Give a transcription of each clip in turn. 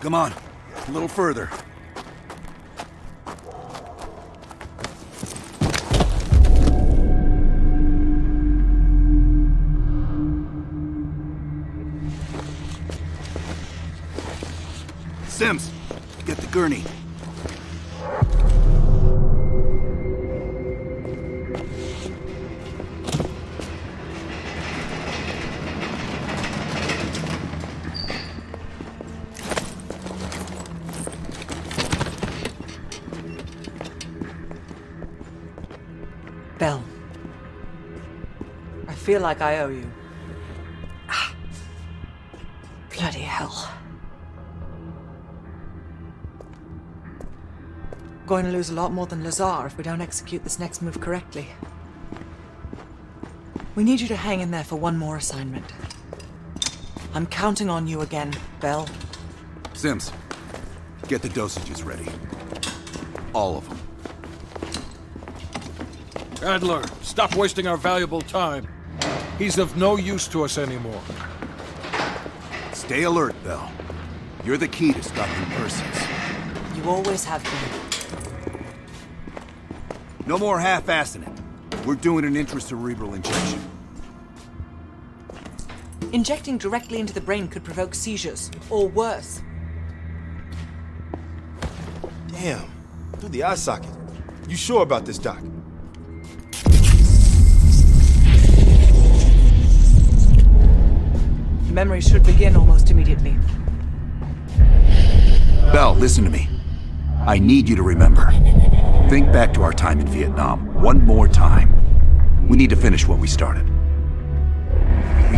Come on. A little further. Sims, get the gurney. Feel like I owe you. Ah. Bloody hell. Going to lose a lot more than Lazar if we don't execute this next move correctly. We need you to hang in there for one more assignment. I'm counting on you again, Bell. Sims, get the dosages ready. All of them. Adler, stop wasting our valuable time. He's of no use to us anymore. Stay alert, Bell. You're the key to stopping Perseus. You always have been. No more half-assing it. We're doing an intracerebral injection. Injecting directly into the brain could provoke seizures, or worse. Damn. Through the eye socket. You sure about this, Doc? Memory should begin almost immediately. Bell, listen to me. I need you to remember. Think back to our time in Vietnam one more time. We need to finish what we started.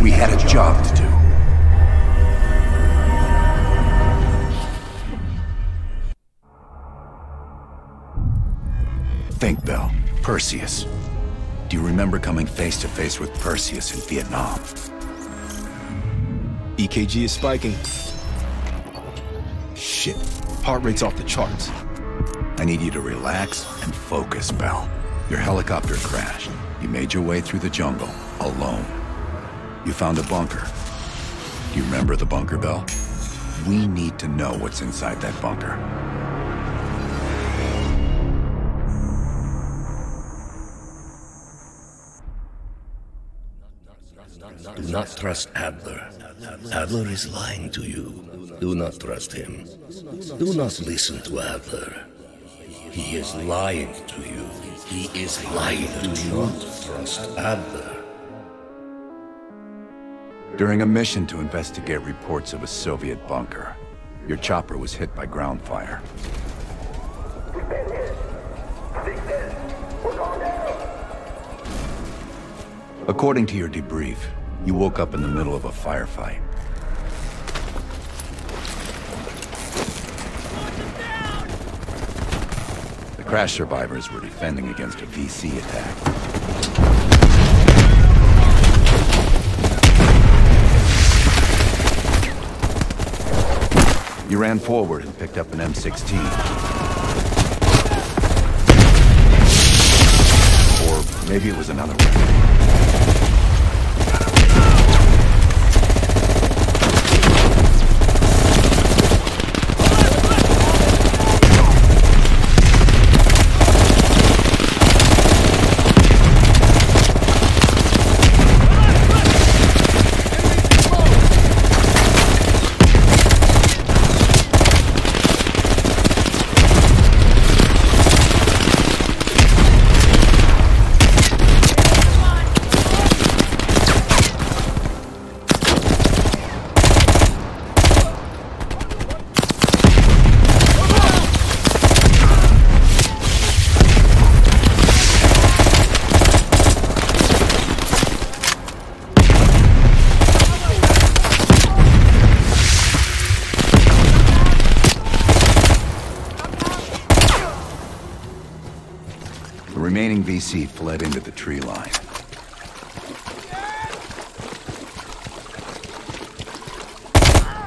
We had a job to do. Think, Bell. Perseus. Do you remember coming face to face with Perseus in Vietnam? EKG is spiking. Shit. Heart rate's off the charts. I need you to relax and focus, Bell. Your helicopter crashed. You made your way through the jungle, alone. You found a bunker. Do you remember the bunker, Bell? We need to know what's inside that bunker. Do not trust Adler. Adler is lying to you. Do not trust him. Do not listen to Adler. He is lying to you. He is lying. To you. Do not trust Adler. During a mission to investigate reports of a Soviet bunker, your chopper was hit by ground fire. According to your debrief, you woke up in the middle of a firefight. The crash survivors were defending against a VC attack. You ran forward and picked up an M16. Or maybe it was another weapon. Into the tree line.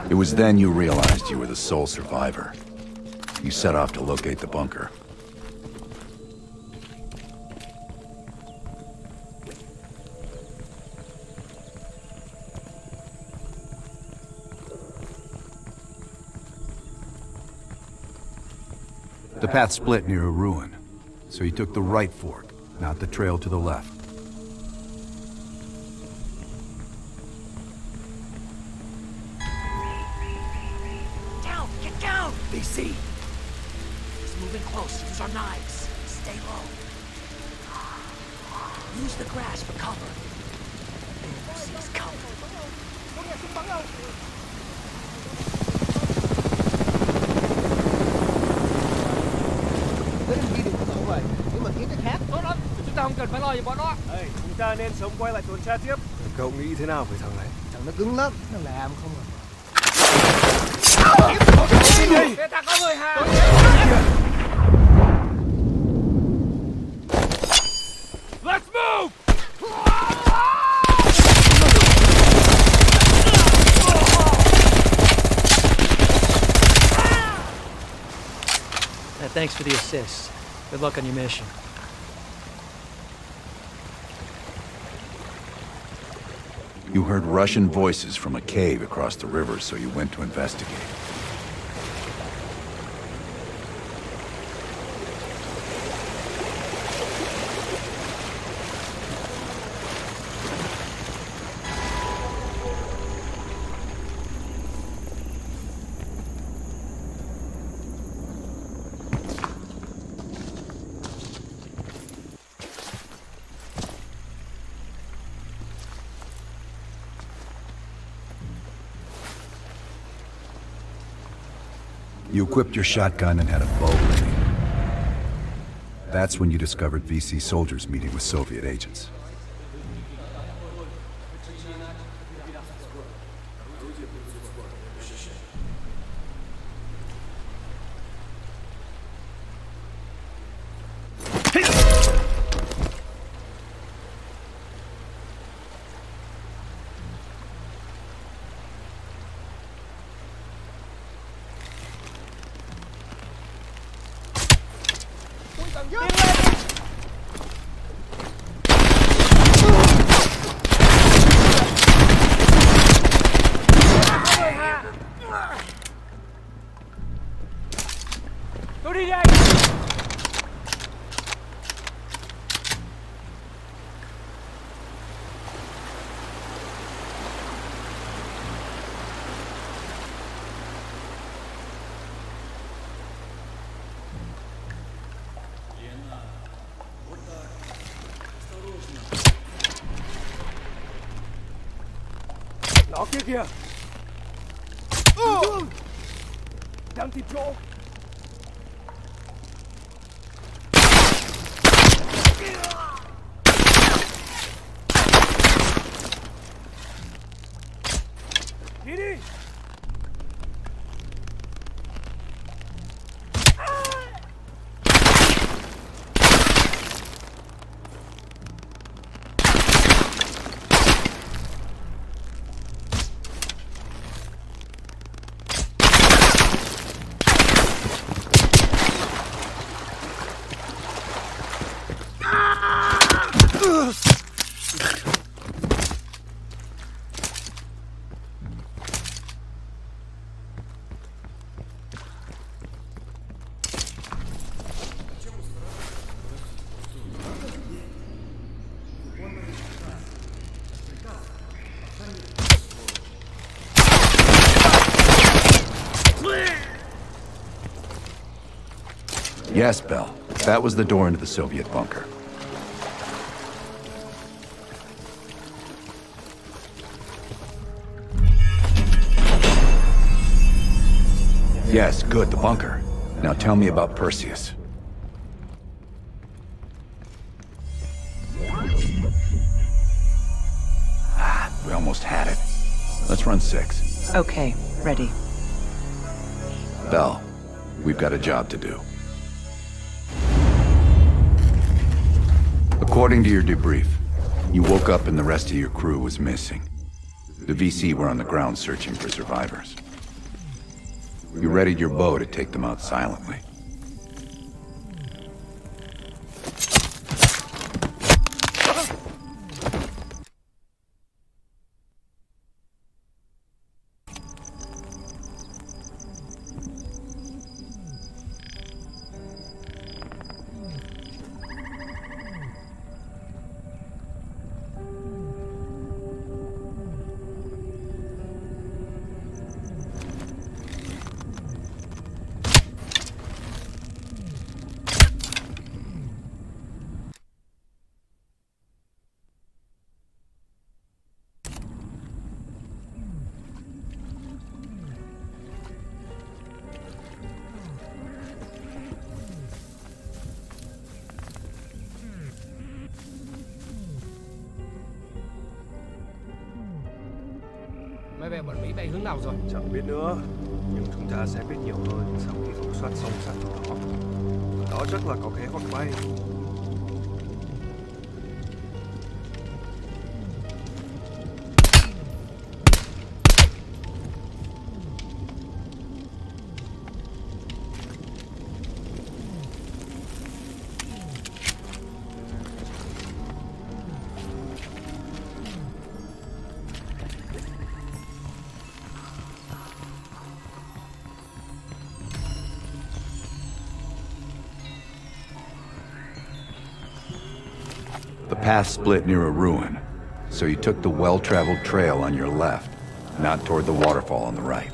It was then you realized you were the sole survivor. You set off to locate the bunker. The path split near a ruin, so you took the right fork, not the trail to the left. Down! Get down! VC! He's moving close. Use our knives. Stay low. Use the grass for cover. VC's coming. Đến ghi được tàu rồi Nhưng mà kiếm cái khác Tốt lắm, chúng ta không cần phải lo gì bọn nó Ê, chúng ta nên sớm quay lại tuần tra tiếp. Cậu nghĩ thế nào về thằng này? Thằng nó cứng lắm Nó làm không à Để ta có người hà Let's move! Thanks for the assist. Good luck on your mission. You heard Russian voices from a cave across the river, so you went to investigate. Equipped your shotgun and had a bow ready. That's when you discovered VC soldiers meeting with Soviet agents. Nó kia kìa. Đang tìm chỗ. Yes, Bell. That was the door into the Soviet bunker. Yes, good, the bunker. Now tell me about Perseus. Ah, we almost had it. Let's run six. Okay, ready. Bell, we've got a job to do. According to your debrief, you woke up and the rest of your crew was missing. The VC were on the ground searching for survivors. You readied your bow to take them out silently. Vậy hướng nào rồi? Chẳng biết nữa, nhưng chúng ta sẽ biết nhiều hơn sau khi phục soát xong sản phẩm đó. Đó chắc là có kế hoạch bay. Path split near a ruin, so you took the well-traveled trail on your left, not toward the waterfall on the right.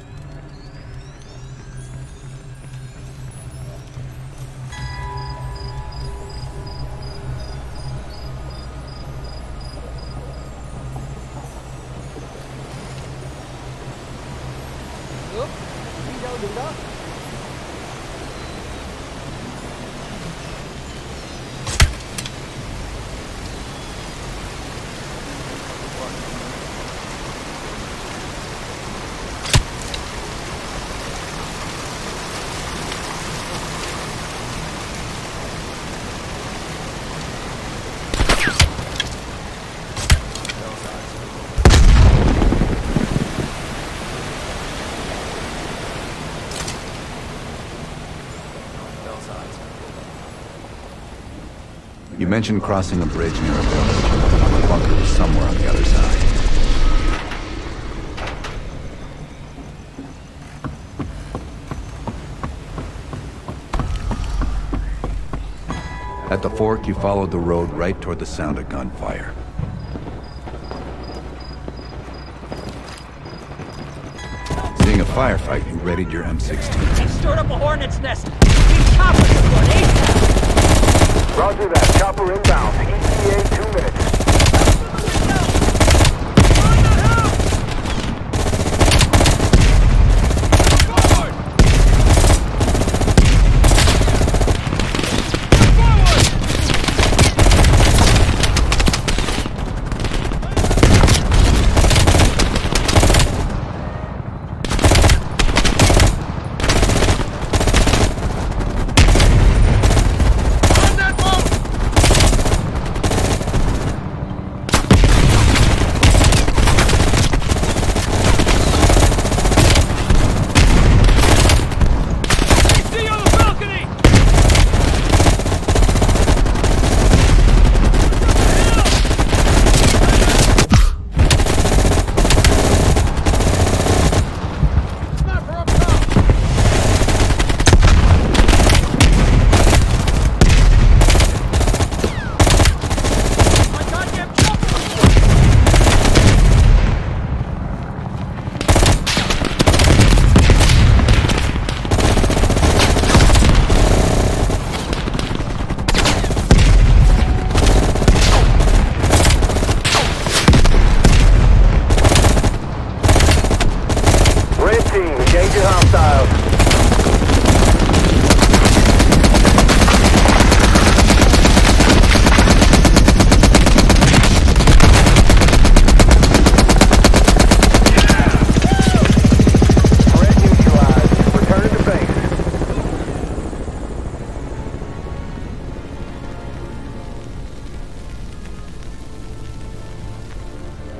Mentioned crossing a bridge near a village. The bunker was somewhere on the other side. At the fork, you followed the road right toward the sound of gunfire. Seeing a firefight, you readied your M16. They stirred up a hornet's nest. Roger that. Chopper inbound. ETA 2.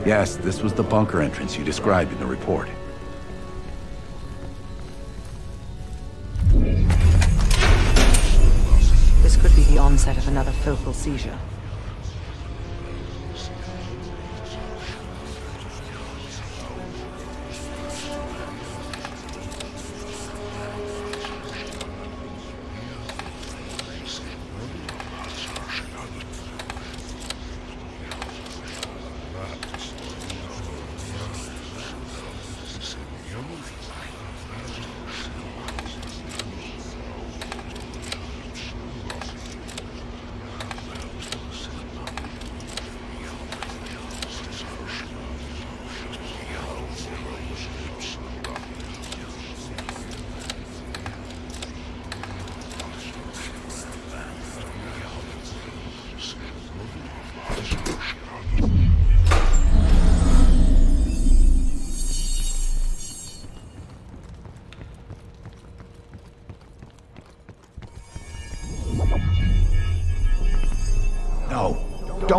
Yes, this was the bunker entrance you described in the report. This could be the onset of another focal seizure.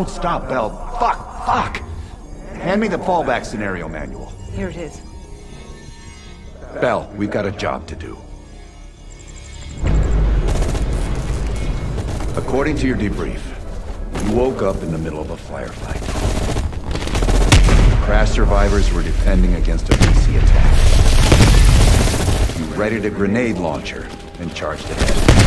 Don't stop, Bell. Fuck, fuck! Hand me the fallback scenario manual. Here it is. Bell, we've got a job to do. According to your debrief, you woke up in the middle of a firefight. Crash survivors were defending against a VC attack. You readied a grenade launcher and charged ahead.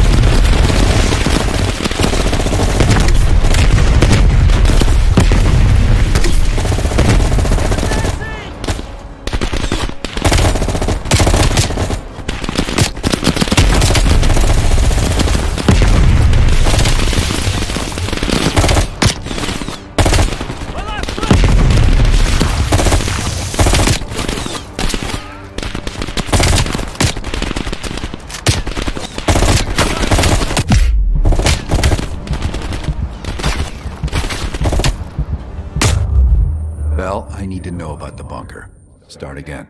To know about the bunker. Start again.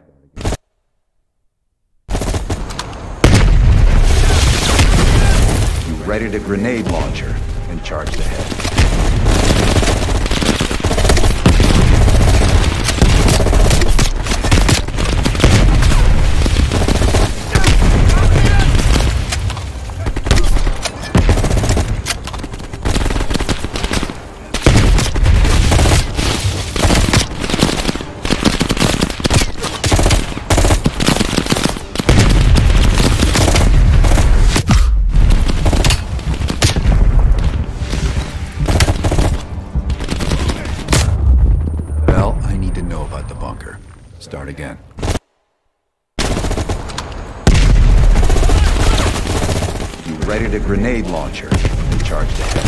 You readied a grenade launcher and charged ahead. Bell, I need to know about the bunker. Start again. You readied a grenade launcher and charged ahead.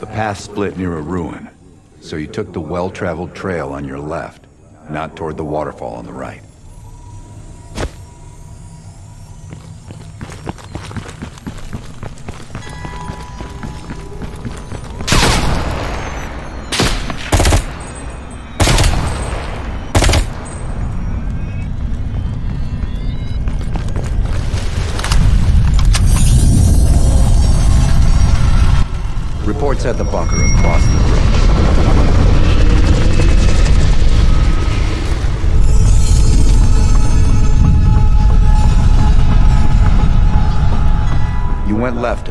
The path split near a ruin, so you took the well-traveled trail on your left, not toward the waterfall on the right. At the bunker across the bridge. You went left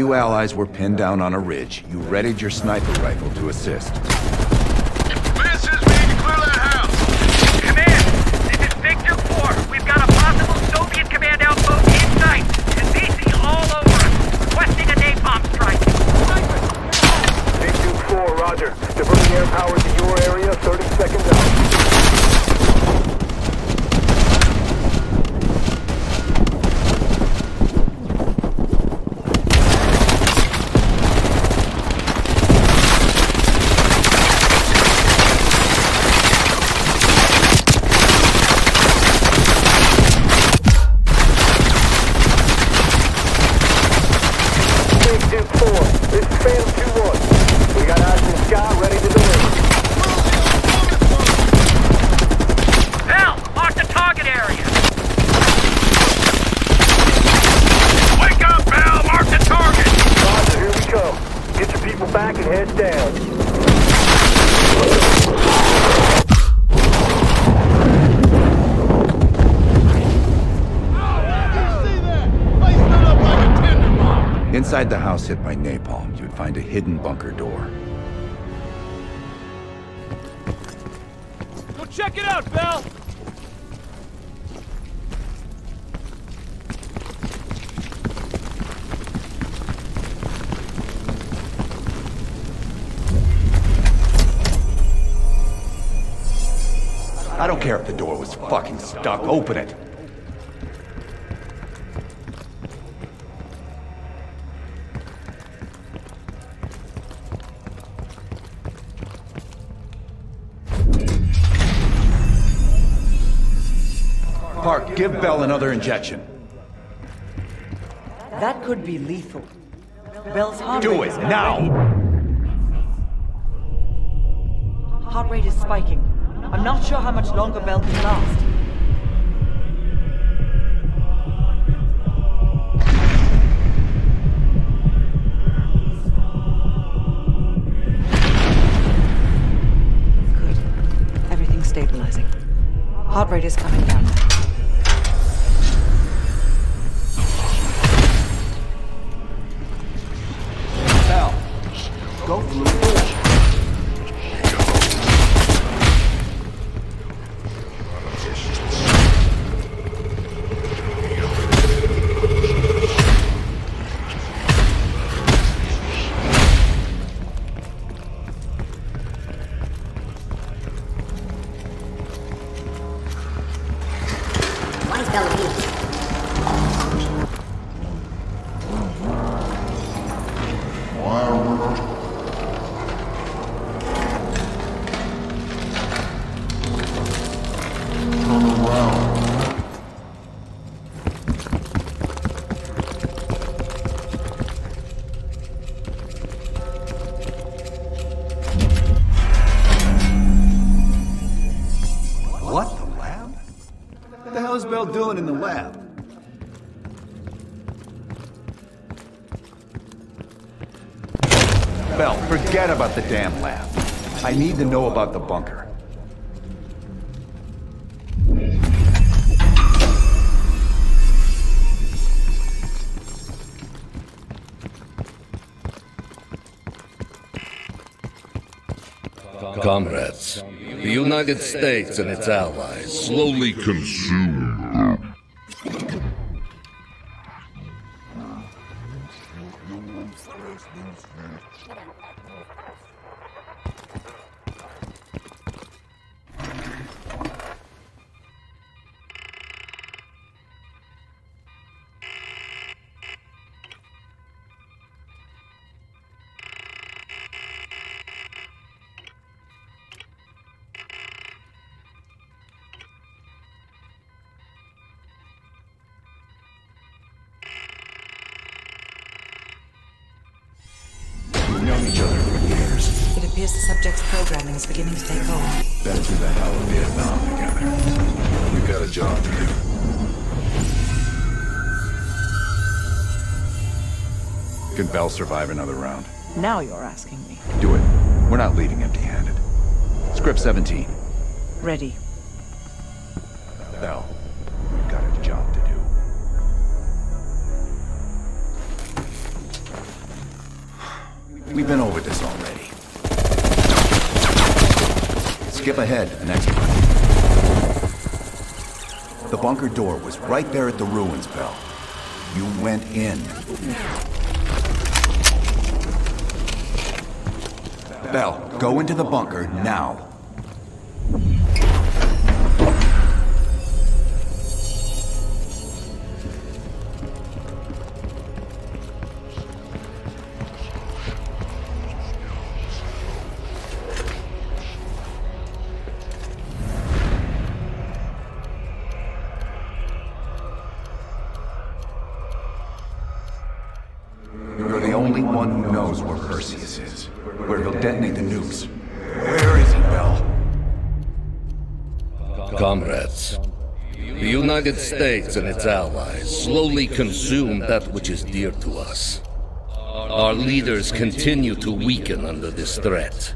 few allies were pinned down on a ridge. You readied your sniper rifle to assist. This is me to clear that house. Command, this is Victor 4. We've got a possible Soviet command outpost in sight. And VC all over us. Requesting a napalm strike. V2-4, roger. Diverting air power to your area, 30 seconds out. Inside the house hit by napalm, you'd find a hidden bunker door. Go check it out, Bell! I don't care if the door was fucking stuck. Open it. Give Bell another injection. That could be lethal. Bell's heart Do it, is now! Heart rate is spiking. I'm not sure how much longer Bell can last. Good. Everything's stabilizing. Heart rate is coming down. Go. through hell is Bell doing in the lab? Bell, forget about the damn lab. I need to know about the bunker. Comrades, the United States and its allies slowly consume. Beginning to take hold. Been through the hell of Vietnam together. We've got a job to do. Can Bell survive another round? Now you're asking me. Do it. We're not leaving empty-handed. Script 17. Ready. Skip ahead, one. The bunker door was right there at the ruins, Bell. You went in. Bell, go into the bunker now. United States and its allies slowly consume that which is dear to us. Our leaders continue to weaken under this threat.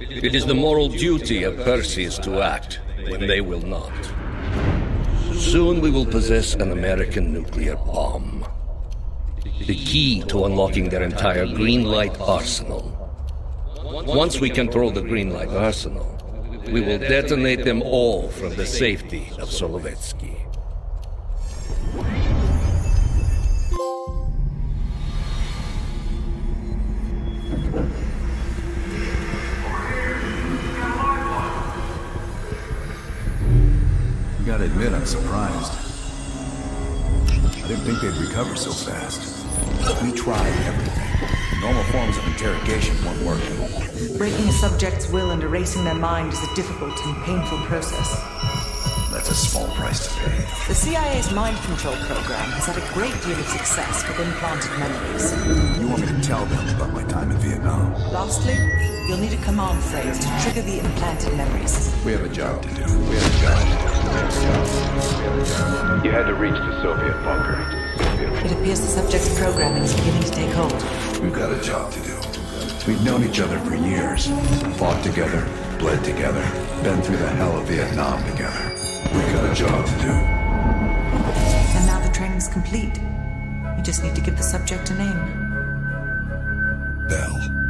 It is the moral duty of Perseus to act when they will not. Soon we will possess an American nuclear bomb. The key to unlocking their entire green light arsenal. Once we control the green light arsenal, we will detonate them all from the safety of Solovetsky. Gotta admit, I'm surprised. I didn't think they'd recover so fast. We tried everything. Normal forms of interrogation won't work. Breaking a subject's will and erasing their mind is a difficult and painful process. That's a small price to pay. The CIA's mind control program has had a great deal of success with implanted memories. You want me to tell them about my time in Vietnam? Lastly, you'll need a command phrase to trigger the implanted memories. We have a job to do. We have a job to do. We have a job to do. We have a job. You had to reach the Soviet bunker. It appears the subject's programming is beginning to take hold. We've got a job to do. We've known each other for years. Fought together, bled together, been through the hell of Vietnam together. We've got a job to do. And now the training's complete. You just need to give the subject a name. Bell.